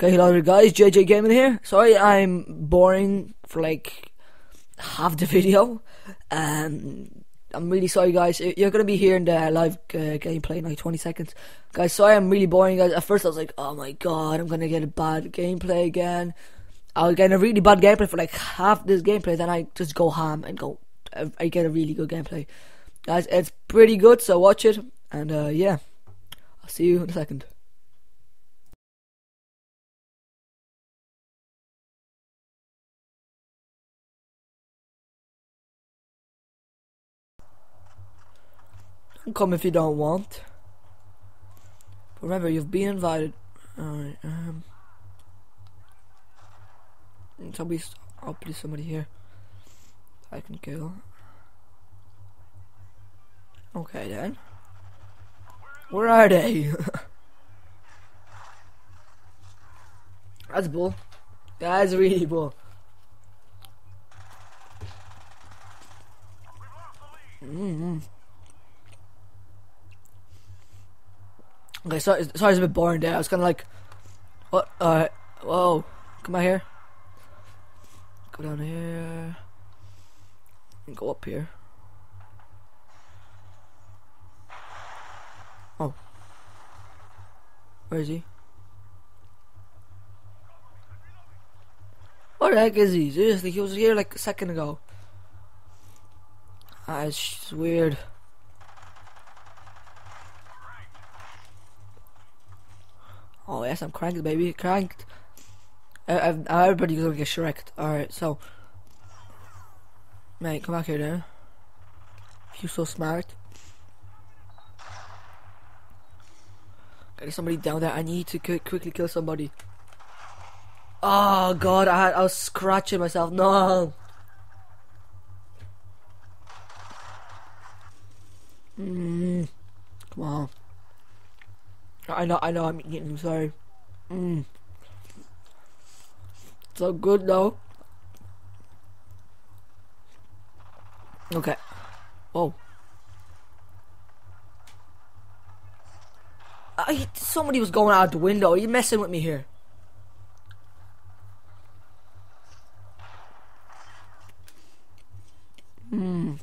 Okay, hello there guys, JayJay Gaming here. Sorry I'm boring for like half the video. Um, I'm really sorry guys, you're gonna be hearing the live uh, gameplay in like 20 seconds. Guys, sorry I'm really boring guys. At first I was like, oh my god, I'm gonna get a bad gameplay again. I was getting a really bad gameplay for like half this gameplay, then I just go ham and go, I get a really good gameplay. Guys, it's pretty good, so watch it. And uh, yeah, I'll see you in a second. Come if you don't want. But remember, you've been invited. Alright, um. Somebody, I'll put somebody here. I can kill. Okay then. Where are they? That's bull. That's really bull. Mm -hmm. Okay, sorry, sorry, it's a bit boring there. I was kind of like, what? Alright, whoa, come out here. Go down here. And go up here. Oh. Where is he? Where the heck is he? Seriously, he was here like a second ago. Ah, it's weird. Oh yes, I'm cranked, baby, cranked. I've, everybody's gonna get shreked. Alright, so. Mate, come back here then. If you're so smart. There's somebody down there. I need to quickly kill somebody. Oh god, I, I was scratching myself. No. Mm. Come on. I know, I know, I'm eating. Sorry. Mm. So good though. Okay. Oh. I, somebody was going out the window. Are you messing with me here? Hmm.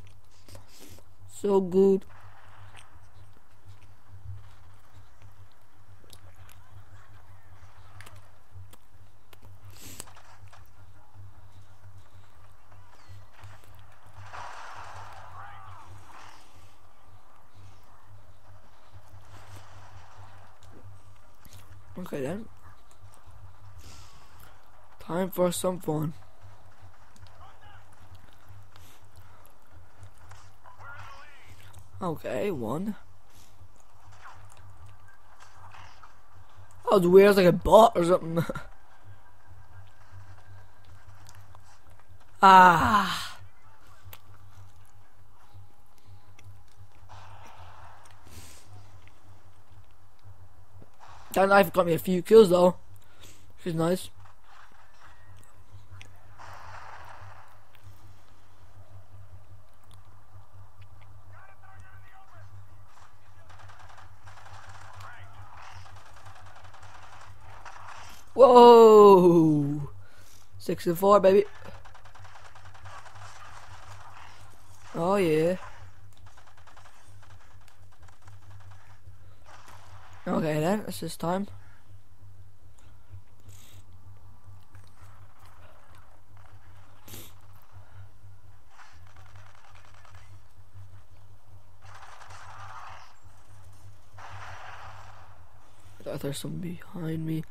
So good. Okay then. Time for some fun. Okay, one. Oh, the weird like a bot or something. ah. That knife got me a few kills though. Which is nice. Whoa! Six and four, baby. Oh yeah. Okay then, it's this time. There's someone behind me.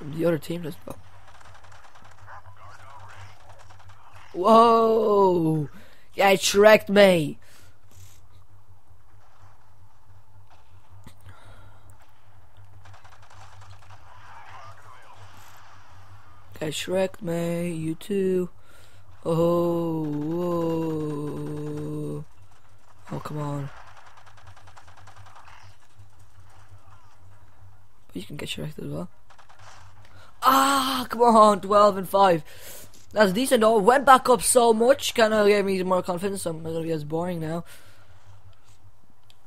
The other team doesn't know. Whoa! Yeah, it me! Guys, Shrek, May, you too. Oh, whoa. Oh, come on. You can get Shrek as well. Ah, come on, 12 and 5. That's decent though. Went back up so much, kind of gave me more confidence. I'm not gonna be as boring now.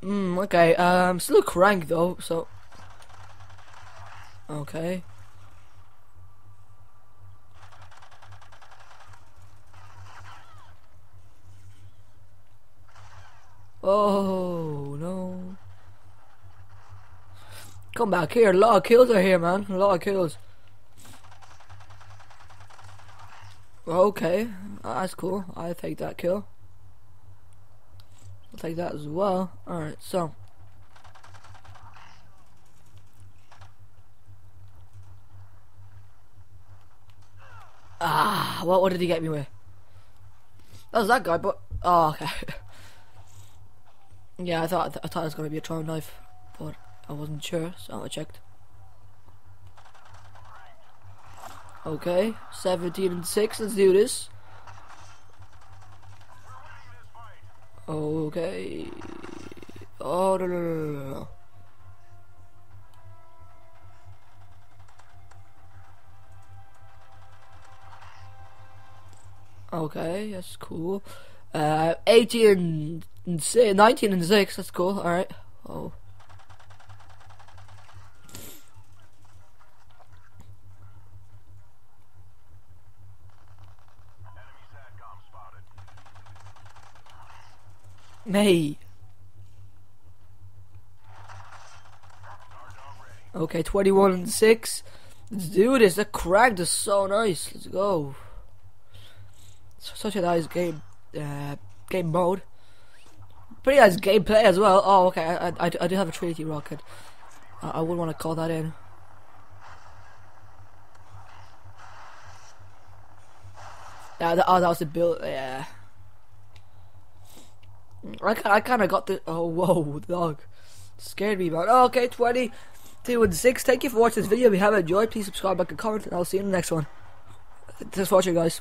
Hmm, okay. Um, still crank though, so Okay. Oh no. Come back here, a lot of kills are here man, a lot of kills. Okay, that's cool. I take that kill. I'll take that as well. Alright, so. Ah, what, what did he get me with? That was that guy, but... Oh, okay. yeah, I thought I thought it was going to be a throwing knife, but I wasn't sure, so I checked. Okay, 17 and 6, let's do this. Okay. Oh, no, no, no, no, no. Okay, that's cool. Uh, 18 and 6, 19 and 6, that's cool, alright. Oh. May. Okay, 21 and 6. Let's do this. The crack is so nice. Let's go. Such a nice game. Uh, game mode. Pretty nice gameplay as well. Oh, okay. I, I, I do have a Trinity rocket. I, I would want to call that in. Yeah, that, oh, that was the build. Yeah. I, I kind of got the. Oh, whoa, dog. Scared me, man. Oh, okay, 20, 2 and 6. Thank you for watching this video. If you have enjoyed, please subscribe, like, and comment, and I'll see you in the next one. Thanks for watching, guys.